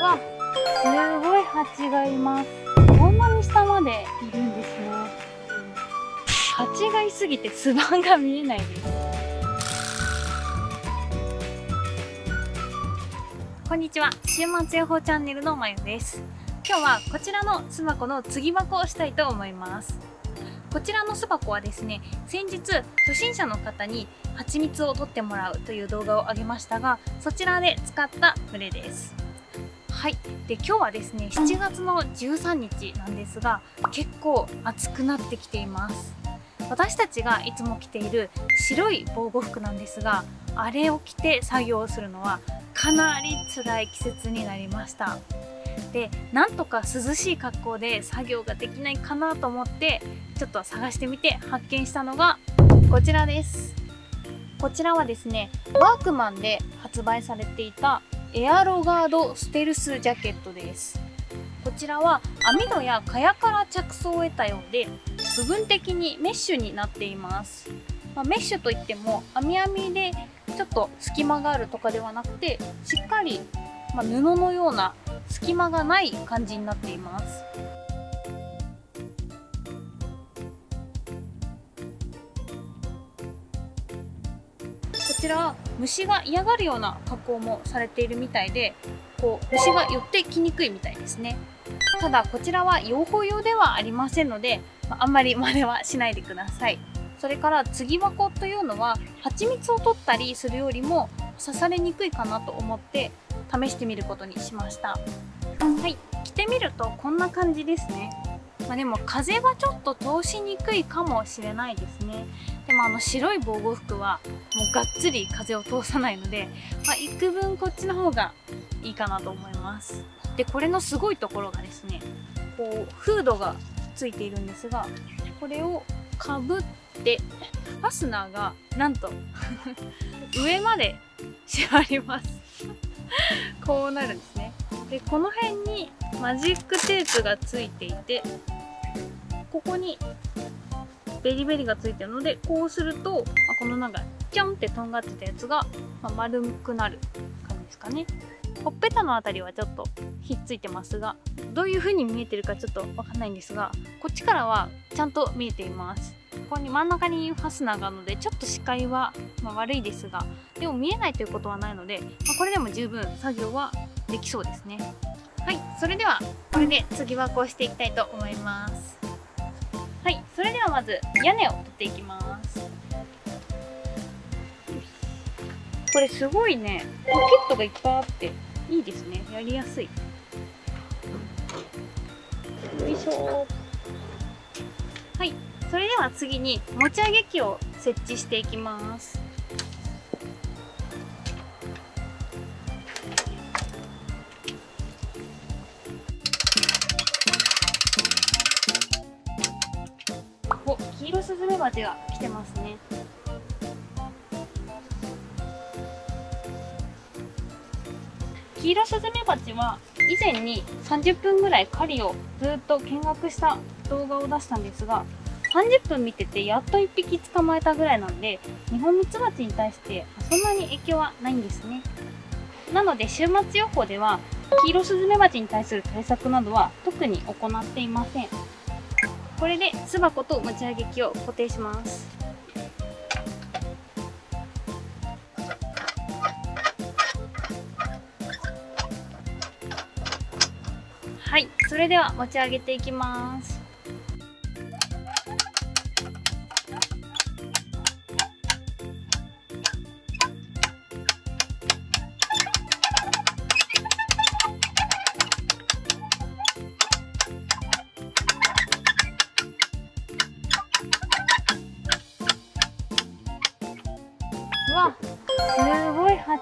わすごい蜂がいます。こんなに下までいるんですね。蜂がいすぎて巣板が見えないです。こんにちは。週末予報チャンネルのまゆです。今日はこちらの巣箱の継ぎ箱をしたいと思います。こちらの巣箱はですね先日初心者の方に蜂蜜を取ってもらうという動画を上げましたがそちらで使った群れです。はい。で今日はですね7月の13日なんですが結構暑くなってきています。私たちがいつも着ている白い防護服なんですがあれを着て作業をするのはかなり辛い季節になりました。でなんとか涼しい格好で作業ができないかなと思ってちょっと探してみて発見したのがこちらです。こちらはですねワークマンで発売されていたエアロガードステルスジャケットです。こちらは網戸や蚊帳から着想を得たようで部分的にメッシュになっています、まあ、メッシュといっても網網でちょっと隙間があるとかではなくてしっかり、まあ、布のような隙間がない感じになっています。こちら虫が嫌がるような加工もされているみたいでこう虫が寄ってきにくいみたいですね。ただこちらは養蜂用ではありませんのであんまり真似はしないでください。それから継ぎ箱というのは蜂蜜を取ったりするよりも刺されにくいかなと思って試してみることにしました。はい。着てみるとこんな感じですね。まあ、でも風はちょっと通しにくいかもしれないですね。でもあの白い防護服はもうがっつり風を通さないので、まあ、幾分こっちの方がいいかなと思います。でこれのすごいところがですねこうフードがついているんですがこれをかぶってでファスナーがなんと 上まで締まります。こうなるんですね。でこの辺にマジックテープがついていてここにベリベリがついてるのでこうすると、あ、このなんかチョンってとんがってたやつが、まあ、丸くなる感じですかね。ほっぺたの辺りはちょっとひっついてますがどういう風に見えてるかちょっとわかんないんですがこっちからはちゃんと見えています。ここに真ん中にファスナーがあるのでちょっと視界は、ま悪いですがでも見えないということはないので、まあ、これでも十分作業はできそうですね。はいそれではこれで次はこうしていきたいと思います。はいそれではまず屋根を取っていきます。これすごいね。ポケットがいっぱいあっていいですね。やりやすい。よいしょ。はい。それでは次に持ち上げ機を設置していきます。お黄色スズメバチが来てますね。黄色スズメバチは以前に30分ぐらい狩りをずっと見学した動画を出したんですが30分見ててやっと1匹捕まえたぐらいなんでニホンミツバチに対してそんなに影響はないんですね。なので週末予報では黄色スズメバチに対する対策などは特に行っていません。これで巣箱と持ち上げ機を固定します。はい。それでは持ち上げていきます。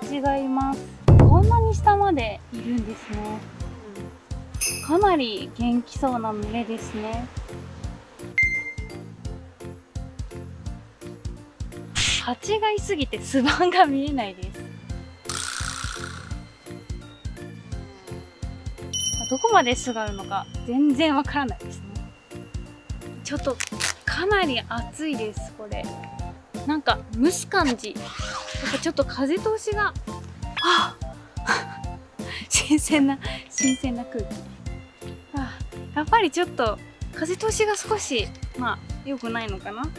すごい蜂がいます。こんなに下までいるんですね。かなり元気そうな群れですね。蜂がいすぎて巣板が見えないです。どこまで巣があるのか全然わからないですね。ちょっとかなり暑いですこれ。なんか蒸す感じ。なんかちょっと風通しが。あ 新鮮な新鮮な空気。あやっぱりちょっと風通しが少しまあ良くないのかな、ま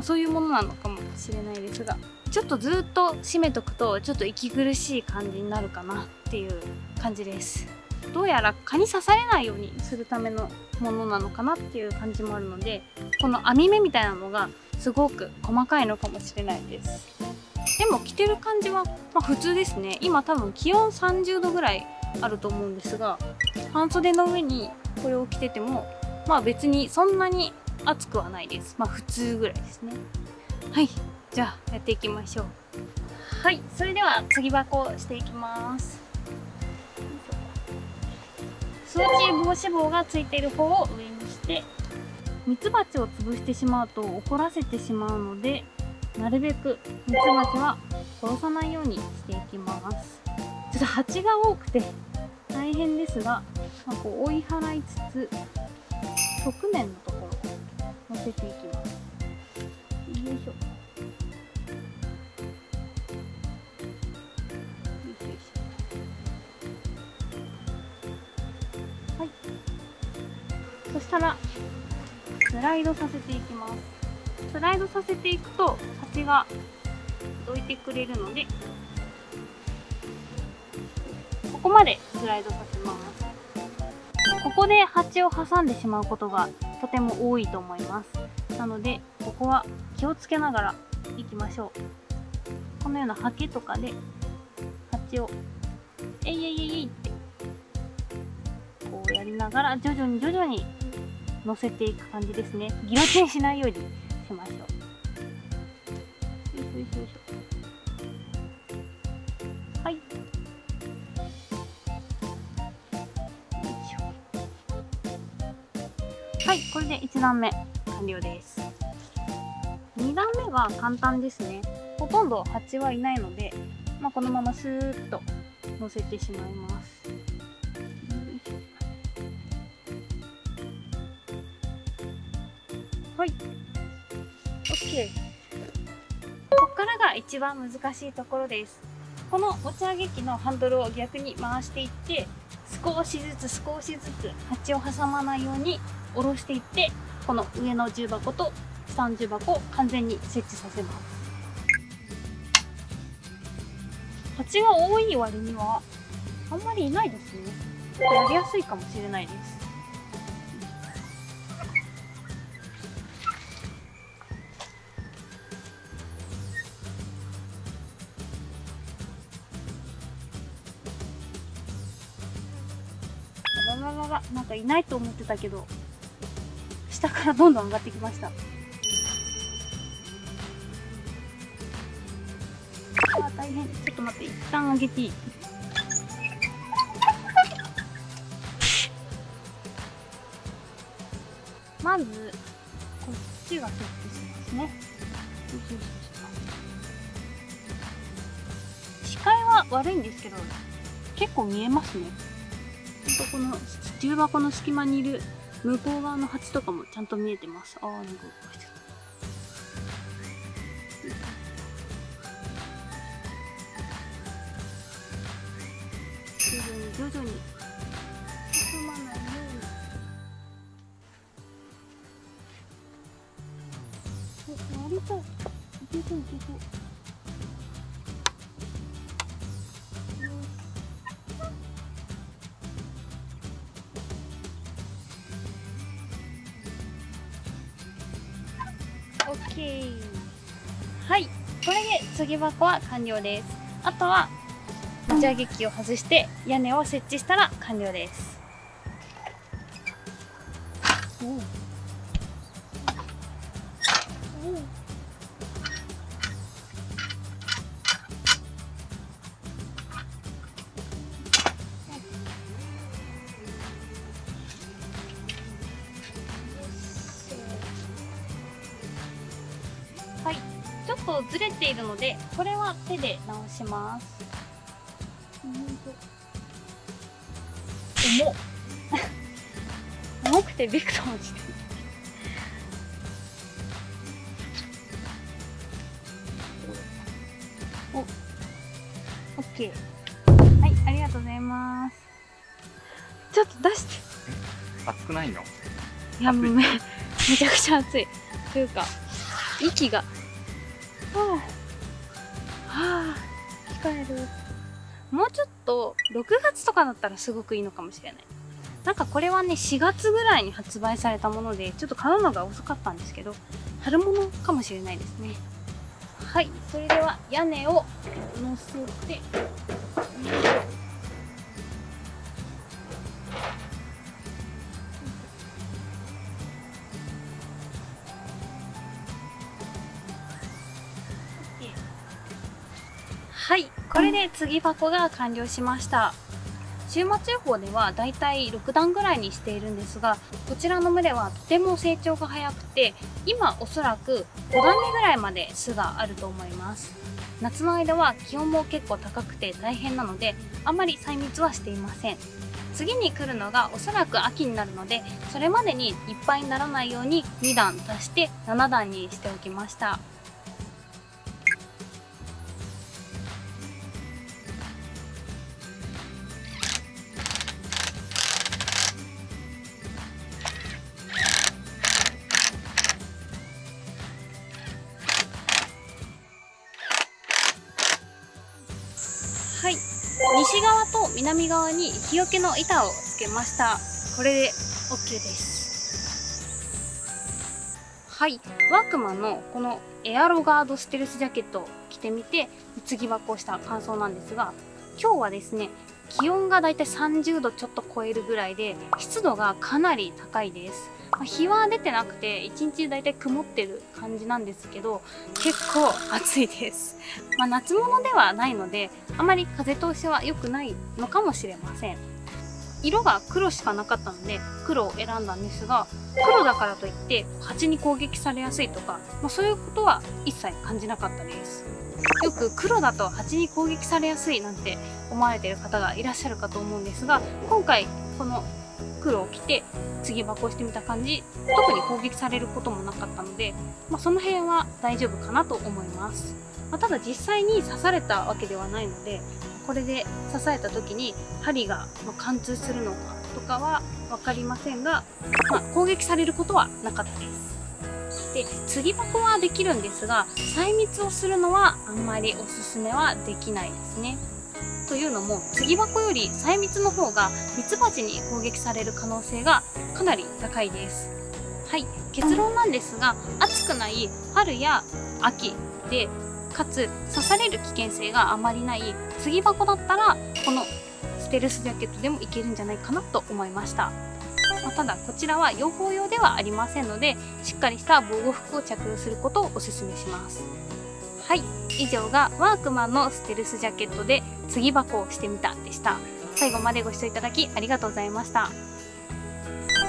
あ、そういうものなのかもしれないですが。ちょっとずっと閉めとくとちょっと息苦しい感じになるかなっていう感じです。どうやら蚊に刺されないようにするためのものなのかなっていう感じもあるのでこの網目みたいなのがすごく細かいのかもしれないです。でも着てる感じは、まあ、普通ですね。今多分気温30度ぐらいあると思うんですが半袖の上にこれを着ててもまあ別にそんなに暑くはないです。まあ普通ぐらいですね。はい。じゃあやっていきましょう。はい。それでは次箱をしていきます。数値防止棒がついている方を上にしてミツバチを潰してしまうと怒らせてしまうのでなるべくミツバチは殺さないようにしていきます。ちょっと蜂が多くて大変ですが、まあ、こう追い払いつつ側面のところ乗せていきます。よいしょ。はい。そしたらスライドさせていきます。スライドさせていくと蜂がどいてくれるのでここまでスライドさせます。ここで蜂を挟んでしまうことがとても多いと思います。なのでここは気をつけながらいきましょう。このようなハケとかで蜂をえいえいえいってこうやりながら徐々に徐々に乗せていく感じですね。ギロチンしないようにしましょう。よいしょよいしょ。よいしょはい。はいこれで1段目完了です。2段目は簡単ですね。ほとんど蜂はいないので、まあ、このままスーッと乗せてしまいます。はい。OK ここからが一番難しいところです。この持ち上げ機のハンドルを逆に回していって少しずつ少しずつ鉢を挟まないように下ろしていってこの上の重箱と下の重箱を完全に設置させます。蜂が多い割にはあんまりいないですね。やりやすいかもしれないです。なんかいないと思ってたけど下からどんどん上がってきました。あ大変。ちょっと待って。一旦上げていい？まずこっちが設置しますね。視界は悪いんですけど結構見えますね。とこの重箱の隙間にいる向こう側の鉢とかもちゃんと見えてます。ああなんか動かしちゃった。徐々に徐々に。進まないようにおやりたいけそういけそう。はい。これで次箱は完了です。あとは持ち上げ機を外して屋根を設置したら完了です。とずれているので、これは手で直します。重っ重くてびくともしてる。お、オッケー。はい、ありがとうございます。ちょっと出して熱くないの？いやめめちゃくちゃ暑いというか息がはあはあ控える。もうちょっと6月とかだったらすごくいいのかもしれない。なんかこれはね4月ぐらいに発売されたものでちょっと買うのが遅かったんですけど春物かもしれないですね。はいそれでは屋根を乗せて。これで継ぎ箱が完了しました。週末予報ではだいたい6段ぐらいにしているんですがこちらの群れはとても成長が早くて今おそらく5段目ぐらいまで巣があると思います。夏の間は気温も結構高くて大変なのであんまり細密はしていません。次に来るのがおそらく秋になるのでそれまでにいっぱいにならないように2段足して7段にしておきました。南側に日よけの板をつけました。これで OK です。はい。ワークマンのこのエアロガードステルスジャケットを着てみて継ぎ箱をした感想なんですが今日はですね気温がだいたい30度ちょっと超えるぐらいで湿度がかなり高いです。まあ、日は出てなくて一日だいたい曇ってる感じなんですけど結構暑いです、まあ、夏物ではないのであまり風通しは良くないのかもしれません。色が黒しかなかったので黒を選んだんですが黒だからといって蜂に攻撃されやすいとか、まあ、そういうことは一切感じなかったです。よく黒だと蜂に攻撃されやすいなんて思われてる方がいらっしゃるかと思うんですが今回この黒を着て継ぎ箱をしてみた感じ特に攻撃されることもなかったので、まあ、その辺は大丈夫かなと思います、まあ、ただ実際に刺されたわけではないのでこれで刺された時に針が貫通するのかとかは分かりませんが、まあ、攻撃されることはなかったです。で継ぎ箱はできるんですが細密をするのはあんまりおすすめはできないですね。というのも継ぎ箱より細密の方がミツバチに攻撃される可能性がかなり高いです。はい。結論なんですが暑くない春や秋でかつ刺される危険性があまりない継ぎ箱だったらこのステルスジャケットでもいけるんじゃないかなと思いました。ま、ただこちらは養蜂用ではありませんのでしっかりした防護服を着用することをお勧めします。はい。以上がワークマンのステルスジャケットで継ぎ箱をしてみたでした。最後までご視聴いただきありがとうございました。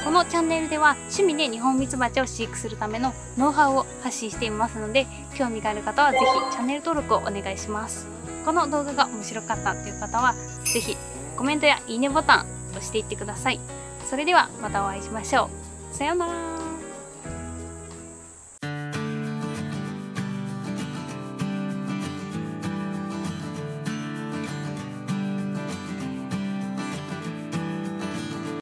このチャンネルでは趣味でニホンミツバチを飼育するためのノウハウを発信していますので興味がある方は是非チャンネル登録をお願いします。この動画が面白かったという方は是非コメントやいいねボタン押していってください。それではまたお会いしましょう。さようなら。